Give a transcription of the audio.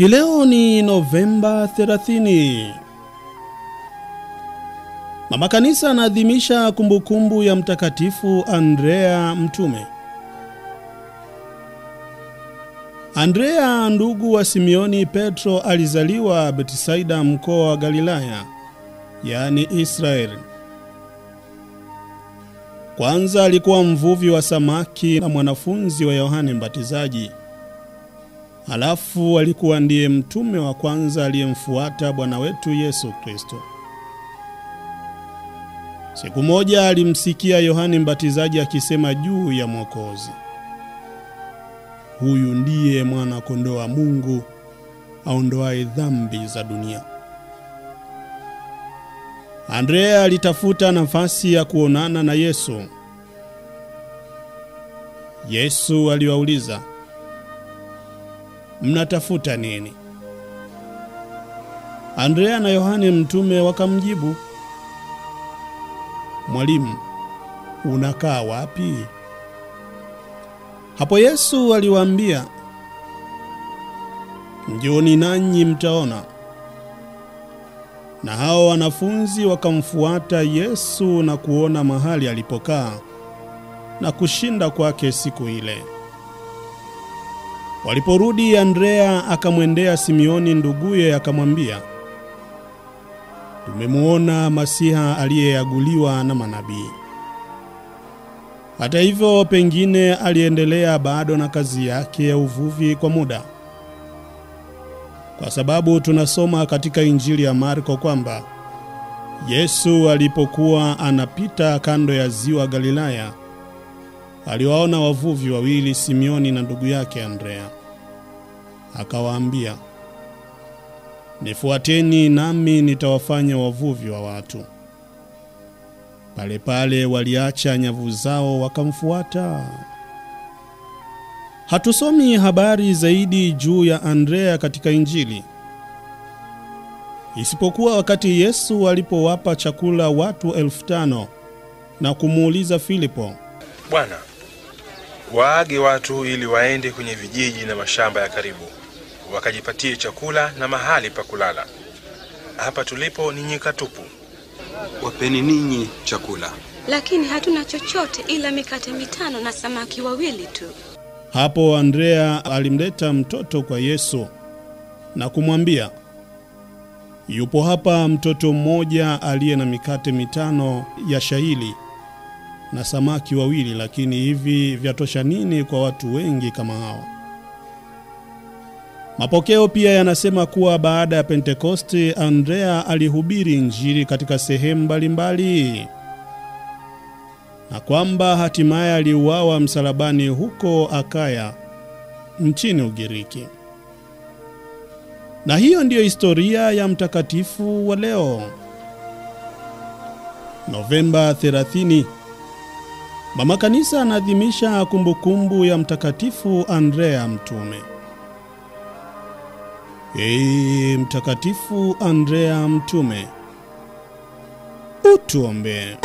Hii leo ni Novemba 30. Mama Kanisa anaadhimisha kumbukumbu ya Mtakatifu Andrea Mtume. Andrea ndugu wa Simeoni Petro alizaliwa betsaida mkoa wa Galilaya, yaani Israeli. Kwanza alikuwa mvuvi wa samaki na mwanafunzi wa Yohane Mbatizaji. Halafu alikuwa ndiye mtume wa kwanza aliyemfuata Bwana wetu Yesu Kristo. Siku moja alimsikia Yohani Mbatizaji akisema juu ya Mwokozi, huyu ndiye mwana kondoo wa Mungu aondoaye dhambi za dunia. Andrea alitafuta nafasi ya kuonana na Yesu. Yesu aliwauliza, mnatafuta nini? Andrea na Yohane mtume wakamjibu, Mwalimu, unakaa wapi? Hapo Yesu aliwaambia, Njoni nanyi mtaona. Na hao wanafunzi wakamfuata Yesu na kuona mahali alipokaa na kushinda kwake siku ile. Waliporudi, Andrea akamwendea Simioni nduguye akamwambia, tumemuona Masiha aliyeaguliwa na manabii. Hata hivyo, pengine aliendelea bado na kazi yake ya uvuvi kwa muda, kwa sababu tunasoma katika Injili ya Marko kwamba Yesu alipokuwa anapita kando ya ziwa Galilaya aliwaona wavuvi wawili, Simioni na ndugu yake Andrea. Akawaambia, nifuateni nami nitawafanya wavuvi wa watu. Pale pale waliacha nyavu zao wakamfuata. Hatusomi habari zaidi juu ya Andrea katika Injili, isipokuwa wakati Yesu alipowapa chakula watu elfu tano na kumuuliza Filipo, Bwana, waage watu ili waende kwenye vijiji na mashamba ya karibu, wakajipatie chakula na mahali pa kulala. Hapa tulipo ni nyika tupu. Wapeni ninyi chakula. lakini hatuna chochote ila mikate mitano na samaki wawili tu. Hapo Andrea alimleta mtoto kwa Yesu na kumwambia, yupo hapa mtoto mmoja aliye na mikate mitano ya shayiri na samaki wawili, lakini hivi vyatosha nini kwa watu wengi kama hawa? Mapokeo pia yanasema kuwa baada ya pentekosti Andrea alihubiri Injili katika sehemu mbalimbali na kwamba hatimaye aliuawa msalabani huko Akaya nchini Ugiriki. Na hiyo ndiyo historia ya mtakatifu wa leo, Novemba 30. Mama Kanisa anaadhimisha kumbukumbu ya mtakatifu Andrea mtume. Ee mtakatifu Andrea mtume, utuombee.